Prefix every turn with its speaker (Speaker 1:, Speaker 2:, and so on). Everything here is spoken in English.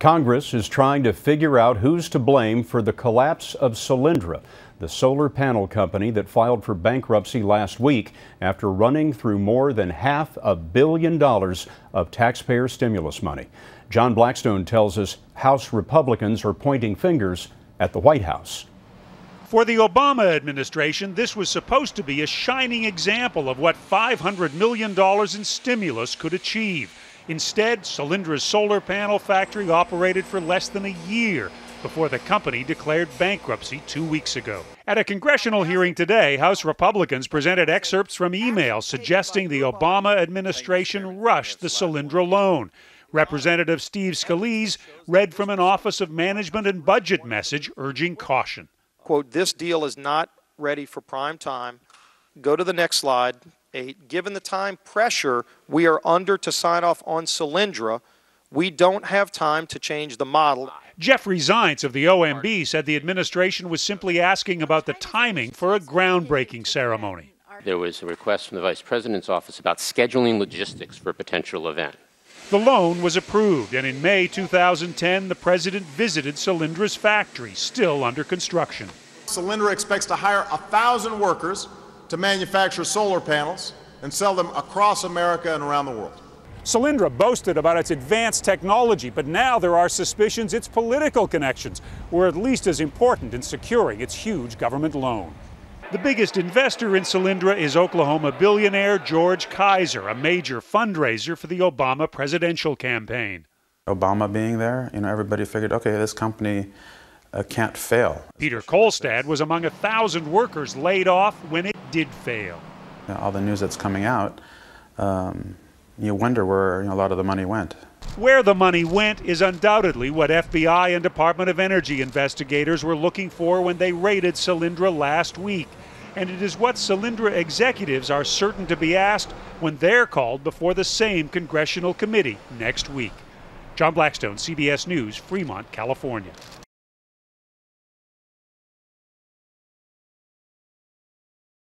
Speaker 1: Congress is trying to figure out who's to blame for the collapse of Solyndra, the solar panel company that filed for bankruptcy last week after running through more than half a billion dollars of taxpayer stimulus money. John Blackstone tells us House Republicans are pointing fingers at the White House.
Speaker 2: For the Obama administration, this was supposed to be a shining example of what $500 million in stimulus could achieve. Instead, Solyndra's solar panel factory operated for less than a year before the company declared bankruptcy two weeks ago. At a congressional hearing today, House Republicans presented excerpts from emails suggesting the Obama administration rushed the Solyndra loan. Representative Steve Scalise read from an Office of Management and Budget message urging caution.
Speaker 3: Quote, this deal is not ready for prime time. Go to the next slide. Eight, given the time pressure we are under to sign off on Solyndra, we don't have time to change the model.
Speaker 2: Jeffrey Zients of the OMB said the administration was simply asking about the timing for a groundbreaking ceremony.
Speaker 4: There was a request from the Vice President's office about scheduling logistics for a potential event.
Speaker 2: The loan was approved, and in May 2010, the president visited Solyndra's factory, still under construction.
Speaker 5: Solyndra expects to hire a thousand workers to manufacture solar panels and sell them across America and around the world.
Speaker 2: Solyndra boasted about its advanced technology, but now there are suspicions its political connections were at least as important in securing its huge government loan. The biggest investor in Solyndra is Oklahoma billionaire George Kaiser, a major fundraiser for the Obama presidential campaign.
Speaker 6: Obama being there, you know, everybody figured, okay, this company uh, can't fail.
Speaker 2: Peter Kolstad was among a thousand workers laid off when it did fail.
Speaker 6: You know, all the news that's coming out, um, you wonder where you know, a lot of the money went.
Speaker 2: Where the money went is undoubtedly what FBI and Department of Energy investigators were looking for when they raided Solyndra last week. And it is what Solyndra executives are certain to be asked when they're called before the same congressional committee next week. John Blackstone, CBS News, Fremont, California.